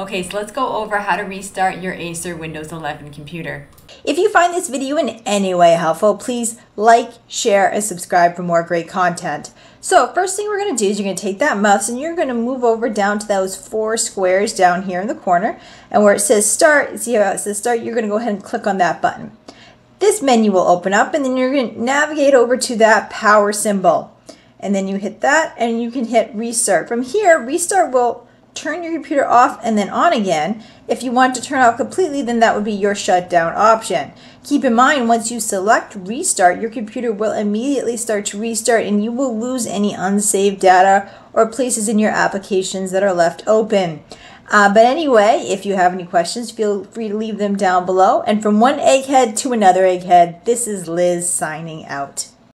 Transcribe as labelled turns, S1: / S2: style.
S1: Okay, so let's go over how to restart your Acer Windows 11 computer.
S2: If you find this video in any way helpful, please like, share, and subscribe for more great content. So first thing we're going to do is you're going to take that mouse and you're going to move over down to those four squares down here in the corner. And where it says start, see how it says start, you're going to go ahead and click on that button. This menu will open up and then you're going to navigate over to that power symbol. And then you hit that and you can hit restart. From here, restart will turn your computer off and then on again. If you want to turn off completely, then that would be your shutdown option. Keep in mind, once you select restart, your computer will immediately start to restart and you will lose any unsaved data or places in your applications that are left open. Uh, but anyway, if you have any questions, feel free to leave them down below. And from one egghead to another egghead, this is Liz signing out.